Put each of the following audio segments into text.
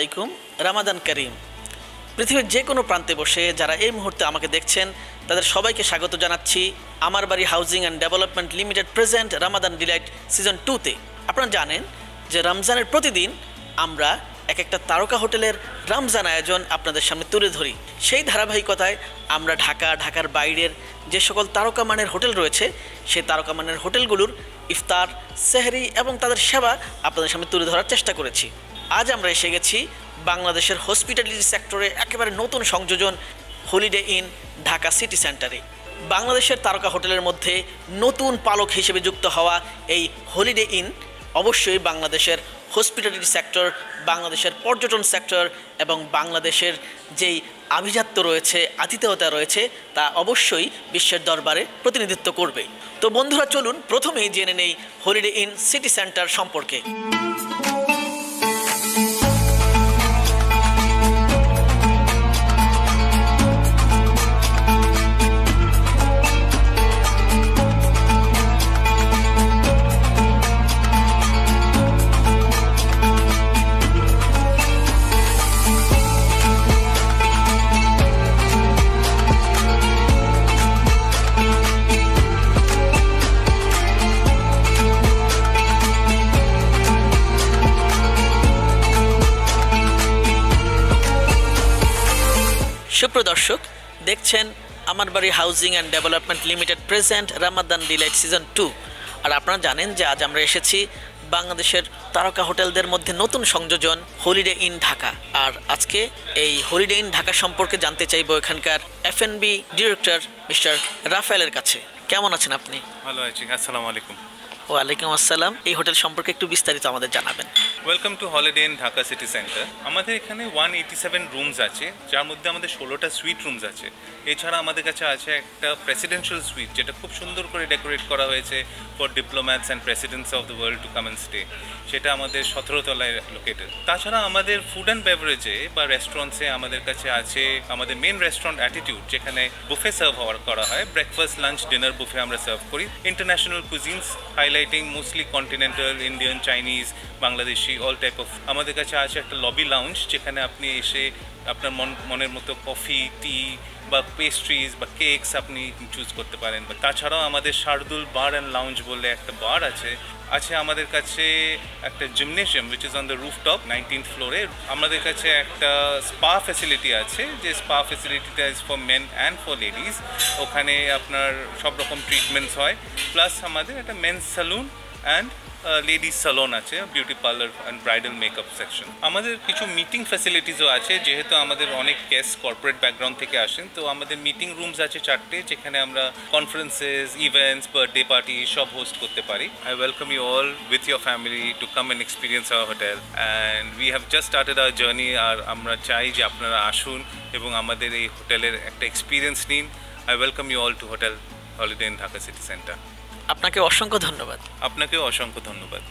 আলাইকুম, রামাদান করিম। পৃথিবীর যে কোনো প্রান্তে বসে যারা এই মুহূর্তে আমাকে দেখছেন, তাদের সবাইকে স্বাগত জানাচ্ছি Amar Bari Housing and Development Limited present Ramadan Delight Season টুতে আপনারা জানেন যে রমজানের প্রতিদিন আমরা এক একটা তারকা হোটেলের রমজান আয়োজন আপনাদের সামনে তুলে ধরি। সেই ধারাবাহিকতায় আমরা ঢাকা, ঢাকার বাইরের যে সকল তারকা মানের হোটেল রয়েছে, সেই তারকা মানের হোটেলগুলোর ইফতার, সেহরি এবং তাদের সেবা আপনাদের সামনে তুলে ধরার চেষ্টা করেছি। আজ আমরা এসে গেছি বাংলাদেশের হসপিটালিটি সেক্টরে একেবারে নতুন সংযোজন হলিডে ইন ঢাকা সিটি সেন্টারে বাংলাদেশের তারকা হোটেলের মধ্যে নতুন পালক হিসেবে যুক্ত হওয়া এই হলিডে ইন অবশ্যই বাংলাদেশের হসপিটালিটি সেক্টর বাংলাদেশের পর্যটন সেক্টর এবং বাংলাদেশের যেই আভিজাত্য রয়েছে, আতিথেয়তা রয়েছে, তা অবশ্যই বিশ্বের দরবারে প্রতিনিধিত্ব করবে। তো বন্ধুরা, চলুন প্রথমেই জেনে নেই হলিডে ইন সিটি সেন্টার সম্পর্কে। সুপ্রদর্শক দেখছেন Amar Bari Housing and Development Limited present Ramadan Delight Season two আর আপনারা জানেন যে আজ আমরা এসেছি বাংলাদেশের তারকা হোটেলদের মধ্যে নতুন সংযোজন হলিডে ইন ঢাকা। আর আজকে এই হলিডে ইন ঢাকা সম্পর্কে জানতে চাইব এখানকার এফ বি ডিরেক্টর মিস্টার রাফেলের কাছে। কেমন আছেন আপনি? ভালো আছি, আসসালামু আলাইকুম। ওয়ালাইকুম আসসালাম। এই হোটেল সম্পর্কে একটু বিস্তারিত আমাদের জানাবেন। Welcome to Holiday Inn Dhaka City Centre আমাদের এখানে ওয়ান এইটি সেভেন রুমস আছে, যার মধ্যে আমাদের ষোলোটা সুইট রুমস আছে। এছাড়া আমাদের কাছে আছে একটা প্রেসিডেন্সিয়াল সুইট যেটা খুব সুন্দর করে ডেকোরেট করা হয়েছে for diplomats and presidents of the world to come and stay সেটা আমাদের সতেরো তলায় লোকেটেড তাছাড়া আমাদের ফুড অ্যান্ড বেভারেজে বা রেস্টুরেন্টসে আমাদের কাছে আছে আমাদের মেন রেস্টুরেন্ট অ্যাটিটিউড যেখানে বুফে সার্ভ হওয়ার করা হয়। ব্রেকফাস্ট লাঞ্চ ডিনার বুফে আমরা সার্ভ করি। International cuisines highlighting mostly continental Indian Chinese Bangladeshi all type of আমাদের কাছে আছে একটা লবি লাউঞ্জ যেখানে আপনি এসে আপনার মন, মনের মতো কফি টি বা পেস্ট্রিজ বা কেকস আপনি চুজ করতে পারেন। তাছাড়াও আমাদের শার্দুল বার অ্যান্ড লাউঞ্জ বলে একটা বার আছে আছে আমাদের কাছে একটা gymnasium which is on the rooftop nineteen ফ্লোরে আমাদের কাছে একটা স্পা ফেসিলিটি আছে, যে spa ফেসিলিটিটা is for men and for ladies ওখানে আপনার সব রকম ট্রিটমেন্টস হয়। প্লাস আমাদের একটা men salon and ladies salon আছে beauty parlour and bridal makeup section আমাদের কিছু মিটিং ফ্যাসিলিটিসও আছে, যেহেতু আমাদের অনেক গেস্ট কর্পোরেট ব্যাকগ্রাউন্ড থেকে আসেন, তো আমাদের মিটিং রুমস আছে চারটে, যেখানে আমরা কনফারেন্সেস ইভেন্টস বার্থডে পার্টি সব হোস্ট করতে পারি। I welcome you all with your family to come and experience our hotel and we have just started our journey আর আমরা চাই যে আপনারা আসুন এবং আমাদের এই হোটেলের একটা এক্সপিরিয়েন্স নিন। I welcome you all to hotel Holiday Inn Dhaka city centre আপনাকে অসংখ্য ধন্যবাদ। আপনাকেও অসংখ্য ধন্যবাদ।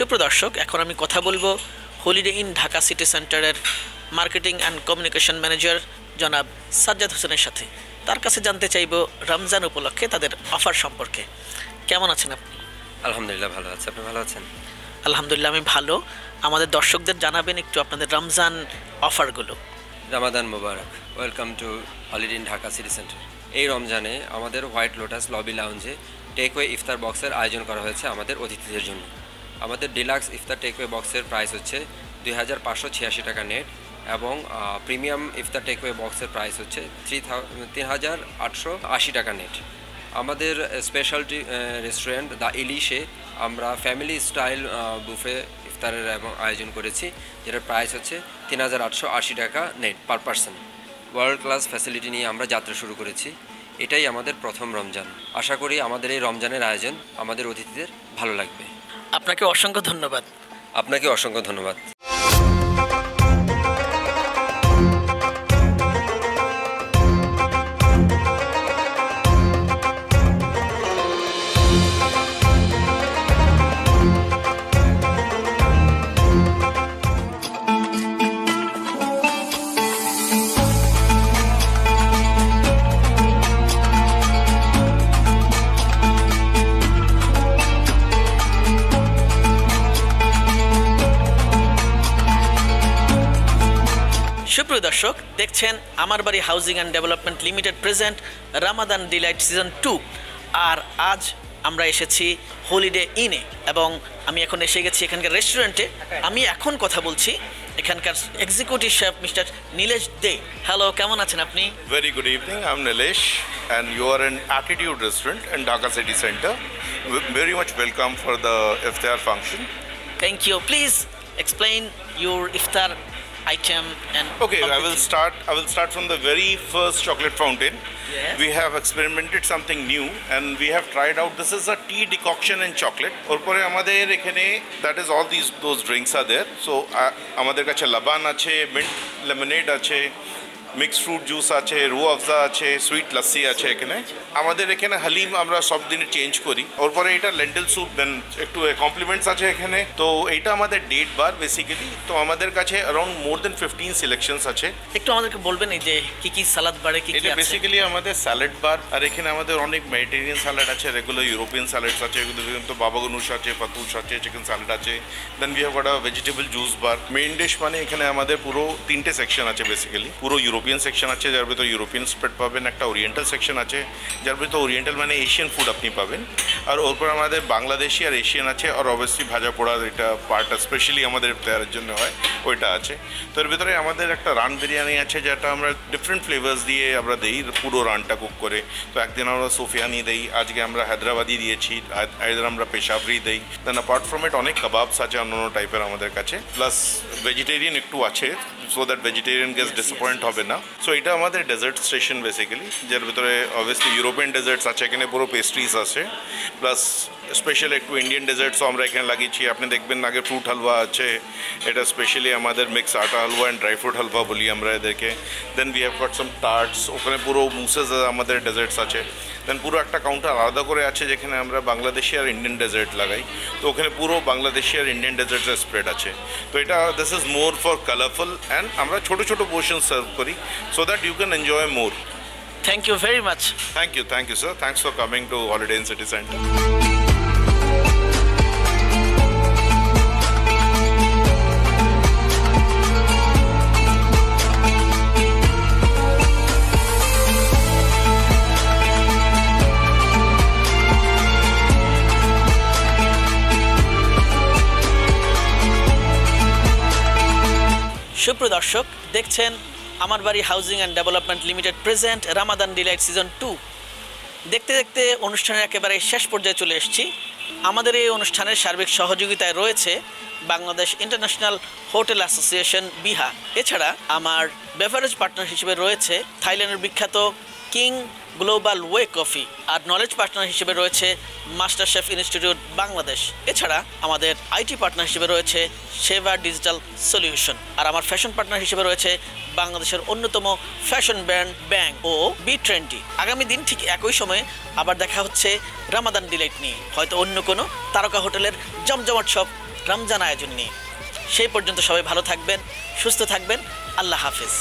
সুপ্রদর্শক এখন আমি কথা বলব হলিডে ইন ঢাকা সিটি সেন্টারের মার্কেটিং অ্যান্ড কমিউনিকেশন ম্যানেজার জনাব সাজ্জাদ হোসেনের সাথে। তার কাছে জানতে চাইব রমজান উপলক্ষে তাদের অফার সম্পর্কে। কেমন আছেন আপনি? আলহামদুলিল্লাহ ভালো আছে। আপনি ভালো আছেন? আলহামদুলিল্লাহ আমি ভালো। আমাদের দর্শকদের জানাবেন একটু আপনাদের রমজান অফারগুলো। রামাদান মোবারক। Welcome to Holiday Inn Dhaka city centre এই রমজানে আমাদের হোয়াইট লোটাস লবি লাউঞ্জে টেকওয়ে ইফতার বক্সের আয়োজন করা হয়েছে আমাদের অতিথিদের জন্য। আমাদের ডিলাক্স ইফতার টেকওয়ে বক্সের প্রাইস হচ্ছে দুই হাজার পাঁচশো ছিয়াশি টাকা নেট এবং প্রিমিয়াম ইফতার টেকওয়ে বক্সের প্রাইস হচ্ছে থ্রি তিন হাজার আটশো আশি টাকা নেট। আমাদের স্পেশালটি রেস্টুরেন্ট দ্য ইলিশে আমরা ফ্যামিলি স্টাইল বুফে ইফতারের এবং আয়োজন করেছি, যেটার প্রাইস হচ্ছে তিন হাজার আটশো আশি টাকা net per person world class facility নিয়ে আমরা যাত্রা শুরু করেছি। এটাই আমাদের প্রথম রমজান। আশা করি আমাদের এই রমজানের আয়োজন আমাদের অতিথিদের ভালো লাগবে। আপনাকে অসংখ্য ধন্যবাদ। আপনাকে অসংখ্য ধন্যবাদ। দর্শক দেখছেন Amar Bari housing and development limited present Ramadan delight season two আর আজ আমরা এসেছি হলিডে ইনে এবং আমি এখন এসে গেছি এখানকার রেস্টুরেন্টে আমি এখন কথা বলছি এখানকার executive chef mister Nilesh Dey hello কেমন আছেন আপনি very good evening. I'm Nilesh, and you are in Attitude Restaurant in Dhaka City Center. W- Very much welcome for the iftar function. Thank you please explain your iftar Item and Okay, I will start. I will start from the very first chocolate fountain. Yes. We have experimented something new, and we have tried out. This is a tea decoction in chocolate. ওরপরে আমাদের এখানে that is all these those drinks are there. So uh, আমাদের কাছে লাবান আছে, mint lemonade আছে. Mixed fruit juice আছে রু আফজা আছে sweet lassi আছে এখানে। আমাদের এখানে হালিম আমরা সব দিনে চেঞ্জ করি। ওরপরে এটা লেন্টেল স্যুপ দেন একটু কমপ্লিমেন্টস আছে এখানে। তো এটা আমাদের ডেট বার বেসিক্যালি তো আমাদের কাছে around more than fifteen selections আছে। একটু আমাদেরকে বলবেন এই যে কি কি সালাদ বারে কি কি এটা আছে? বেসিক্যালি আমাদের স্যালাড বার আর এখানে আমাদের অনেক মেডিটেরিয়ান স্যালাড আছে রেগুলার ইউরোপিয়ান স্যালাডস আছে তো বাবা গনুষ আছে পাতুস আছে চিকেন স্যালাড আছে। Then we have got a vegetable juice bar main dish মানে এখানে আমাদের পুরো তিনটে সেকশন আছে বেসিক্যালি পুরো ইউরোপিয়ান সেকশন আছে, যার ভিতরে ইউরোপিয়ান স্প্রেড পাবেন, একটা ওরিয়েন্টাল সেকশন আছে, যার ভিতরে ওরিয়েন্টাল মানে এশিয়ান ফুড আপনি পাবেন। আর ওরপর আমাদের বাংলাদেশি আর এশিয়ান আছে, আর অবশ্যই ভাজা পোড়ার এটা পার্ট স্পেশালি আমাদের তৈরির জন্য হয়, ওইটা আছে। তো এর ভিতরে আমাদের একটা রান বিরিয়ানি আছে, যেটা আমরা ডিফারেন্ট ফ্লেভার্স দিয়ে আমরা দিই, পুরো রানটা কুক করে। তো একদিন আমরা সোফিয়ানি দিই, আজকে আমরা হায়দ্রাবাদি দিয়েছি আইদার আমরা পেশাবরি দিই। দেন অ্যাপার্ট ফ্রম ইট অনেক কাবাবস আছে অন্য অন্য টাইপের আমাদের কাছে। প্লাস ভেজিটেরিয়ান একটু আছে so that vegetarian guest disappoint হবে না। সো এটা আমাদের ডেজার্ট স্টেশন বেসিক্যালি যার ভিতরে অবভিয়াসলি ইউরোপিয়ান ডেজার্টস আছে এখানে পুরো পেস্ট্রিজ আছে প্লাস স্পেশাল একটু ইন্ডিয়ান ডেজার্টসও আমরা এখানে লাগিয়েছি। আপনি দেখবেন আগে ফ্রুট হালুয়া আছে এটা স্পেশালি আমাদের মিক্স আটা halwa and dry fruit halwa বলি আমরা এদেরকে। Then we have got some tarts ওখানে পুরো মুসেস আমাদের ডেজার্টস আছে। দেন পুরো একটা কাউন্টার আলাদা করে আছে যেখানে আমরা বাংলাদেশি আর ইন্ডিয়ান ডেজার্ট লাগাই। তো ওখানে পুরো বাংলাদেশি আর ইন্ডিয়ান ডেজার্টসের স্প্রেড আছে। তো এটা this is more for colourful and আমরা ছোটো ছোটো পোর্শন সার্ভ করি so that you can enjoy more thank you very much thank you thank you sir thanks for coming to Holiday Inn city centre সুপ্রিয় দর্শক, দেখছেন Amar Bari housing and development limited present Ramadan delight season two. দেখতে দেখতে অনুষ্ঠানের একেবারে শেষ পর্যায়ে চলে এসেছি। আমাদের এই অনুষ্ঠানের সার্বিক সহযোগিতায় রয়েছে বাংলাদেশ ইন্টারন্যাশনাল হোটেল অ্যাসোসিয়েশন, বিহা। এছাড়া আমার বেভারেজ পার্টনার হিসেবে রয়েছে থাইল্যান্ডের বিখ্যাত কিং গ্লোবাল ওয়ে কফি আর নলেজ পার্টনার হিসেবে রয়েছে মাস্টার শেফ ইনস্টিটিউট বাংলাদেশ এছাড়া আমাদের আইটি পার্টনার হিসেবে রয়েছে সেভার ডিজিটাল সলিউশন আর আমার ফ্যাশন পার্টনার হিসেবে রয়েছে বাংলাদেশের অন্যতম ফ্যাশন ব্র্যান্ড ব্যাংক ও বি ট্রেন্ডি আগামী দিন ঠিক একই সময়ে আবার দেখা হচ্ছে রামাদান ডিলাইট নিয়ে। হয়তো অন্য কোনো তারকা হোটেলের জমজমাট সব রমজান আয়োজন নিয়ে। সেই পর্যন্ত সবাই ভালো থাকবেন, সুস্থ থাকবেন। আল্লাহ হাফিজ।